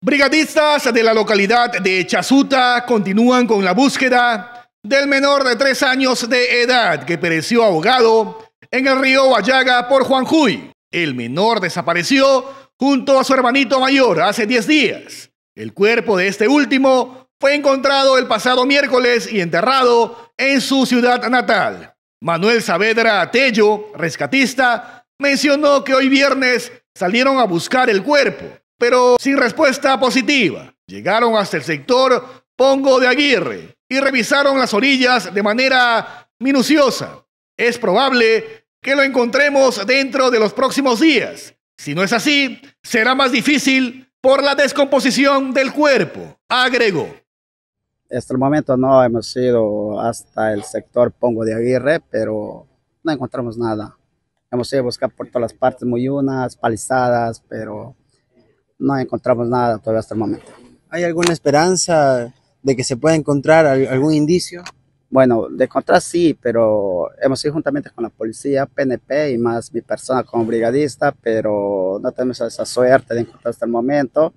Brigadistas de la localidad de Chazuta continúan con la búsqueda del menor de tres años de edad que pereció ahogado en el río Guayaga por Juanjuy. El menor desapareció junto a su hermanito mayor hace 10 días. El cuerpo de este último fue encontrado el pasado miércoles y enterrado en su ciudad natal. Manuel Saavedra Tello, rescatista, mencionó que hoy viernes salieron a buscar el cuerpo, pero sin respuesta positiva. Llegaron hasta el sector Pongo de Aguirre y revisaron las orillas de manera minuciosa. Es probable que lo encontremos dentro de los próximos días. Si no es así, será más difícil por la descomposición del cuerpo, agregó. Hasta el momento no hemos ido hasta el sector Pongo de Aguirre, pero no encontramos nada. Hemos ido a buscar por todas las partes, muy unas, palizadas, pero no encontramos nada todavía hasta el momento. ¿Hay alguna esperanza de que se pueda encontrar algún indicio? Bueno, de encontrar sí, pero hemos ido juntamente con la policía, PNP y más mi persona como brigadista, pero no tenemos esa suerte de encontrar hasta el momento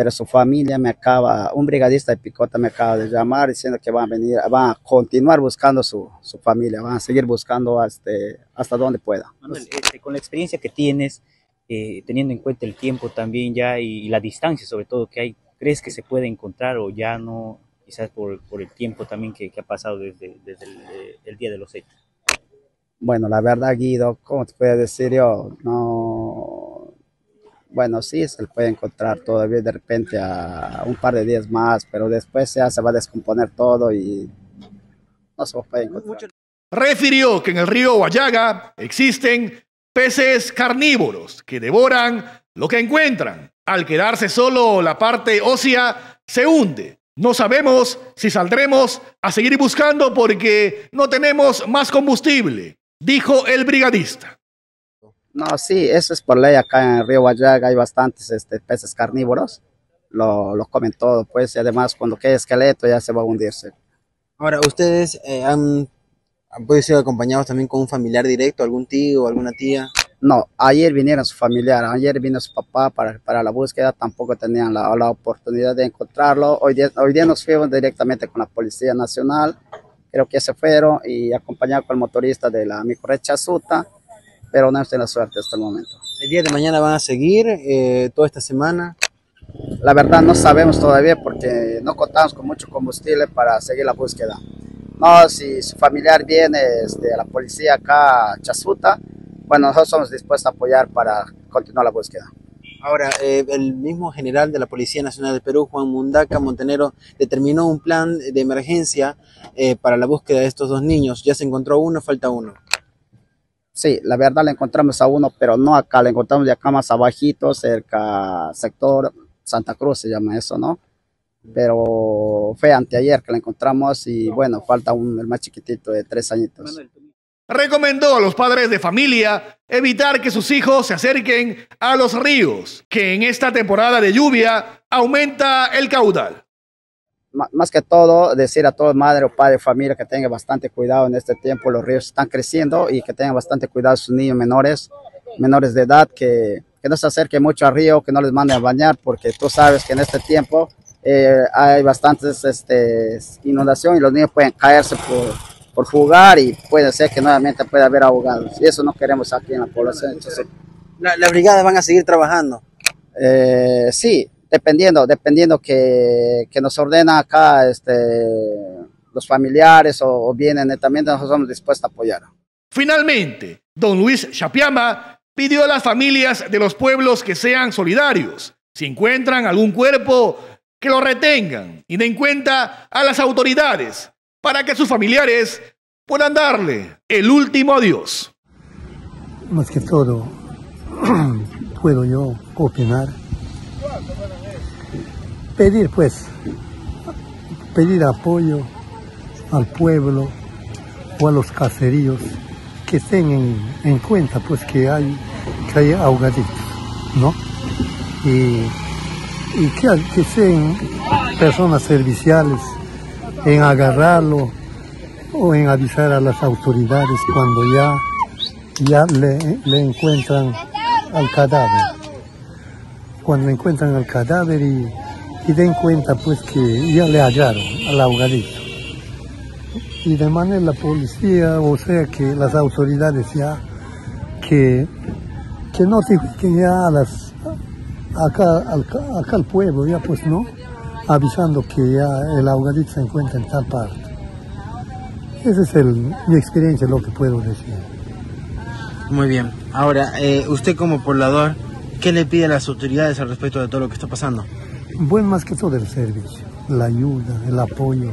pero su familia me acaba, un brigadista de Picota me acaba de llamar diciendo que van a venir, van a continuar buscando su, su familia, van a seguir buscando hasta, hasta donde pueda. Manuel, este, con la experiencia que tienes, eh, teniendo en cuenta el tiempo también ya y, la distancia sobre todo que hay, ¿crees que se puede encontrar o ya no, quizás por, por el tiempo también que, que ha pasado desde, desde el, eh, el, día de los hechos? Bueno, la verdad, Guido, ¿cómo te puedo decir yo? No, bueno, sí, se puede encontrar todavía de repente a un par de días más, pero después ya se va a descomponer todo y no se puede encontrar. Refirió que en el río Guayaga existen peces carnívoros que devoran lo que encuentran. Al quedarse solo la parte ósea, se hunde. No sabemos si saldremos a seguir buscando porque no tenemos más combustible, dijo el brigadista. No, sí, eso es por ley. Acá en el río Guayaga hay bastantes este, peces carnívoros. Lo, lo, comen todo, pues, y además cuando quede esqueleto ya se va a hundirse. Ahora, ¿ustedes eh, han, han podido ser acompañados también con un familiar directo, algún tío, alguna tía? No, ayer vinieron su familiar, ayer vino su papá para, para la búsqueda, tampoco tenían la, la oportunidad de encontrarlo. Hoy día, hoy día nos fuimos directamente con la Policía Nacional, creo que se fueron y acompañado con el motorista de la microrecha Suta pero no tenido suerte hasta el momento. ¿El día de mañana van a seguir eh, toda esta semana? La verdad no sabemos todavía porque no contamos con mucho combustible para seguir la búsqueda. No, si su familiar viene de este, la policía acá a Chasuta, bueno, nosotros somos dispuestos a apoyar para continuar la búsqueda. Ahora, eh, el mismo general de la Policía Nacional del Perú, Juan Mundaca Montenero, determinó un plan de emergencia eh, para la búsqueda de estos dos niños. Ya se encontró uno, falta uno. Sí, la verdad le encontramos a uno, pero no acá, le encontramos de acá más abajito, cerca sector Santa Cruz se llama eso, ¿no? Pero fue anteayer que la encontramos y bueno, falta un, el más chiquitito de tres añitos. Recomendó a los padres de familia evitar que sus hijos se acerquen a los ríos, que en esta temporada de lluvia aumenta el caudal más que todo, decir a todo madre o padre familia que tenga bastante cuidado en este tiempo, los ríos están creciendo y que tengan bastante cuidado sus niños menores, menores de edad, que, que no se acerquen mucho al río, que no les manden a bañar, porque tú sabes que en este tiempo eh, hay bastantes este, inundación y los niños pueden caerse por, por jugar y puede ser que nuevamente pueda haber ahogados. Y eso no queremos aquí en la población. Entonces, ¿Las la brigadas van a seguir trabajando? Eh, sí, dependiendo, dependiendo que, que nos ordena acá este, los familiares o, o vienen netamente, nosotros estamos dispuestos a apoyar. Finalmente, don Luis Chapiama pidió a las familias de los pueblos que sean solidarios. Si encuentran algún cuerpo, que lo retengan y den cuenta a las autoridades para que sus familiares puedan darle el último adiós. Más que todo, puedo yo opinar pedir pues, pedir apoyo al pueblo o a los caseríos que estén en, cuenta pues que hay, que hay ahogaditos, ¿no? Y, que, que sean personas serviciales en agarrarlo o en avisar a las autoridades cuando ya, ya le, le encuentran al cadáver. Cuando encuentran al cadáver y, y den cuenta pues que ya le hallaron al ahogadito. Y de manera la policía, o sea que las autoridades ya que, que notifiquen ya a las acá al, acá al pueblo, ya pues no, avisando que ya el ahogadito se encuentra en tal parte. Esa es el, mi experiencia, lo que puedo decir. Muy bien. Ahora, eh, usted como poblador, ¿qué le pide a las autoridades al respecto de todo lo que está pasando? Bueno, más que todo el servicio, la ayuda, el apoyo,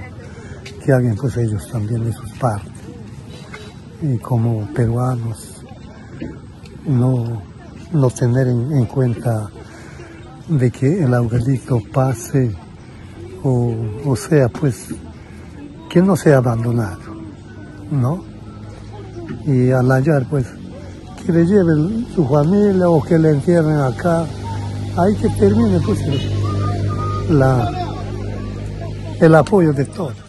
que hagan pues ellos también de sus partes. Y como peruanos, no, no tener en, en cuenta de que el ahogadito pase o, o sea, pues, que no sea abandonado, ¿no? Y al hallar, pues, que le lleven su familia o que le entierren acá, hay que termine, pues, el- la, el apoyo de todos.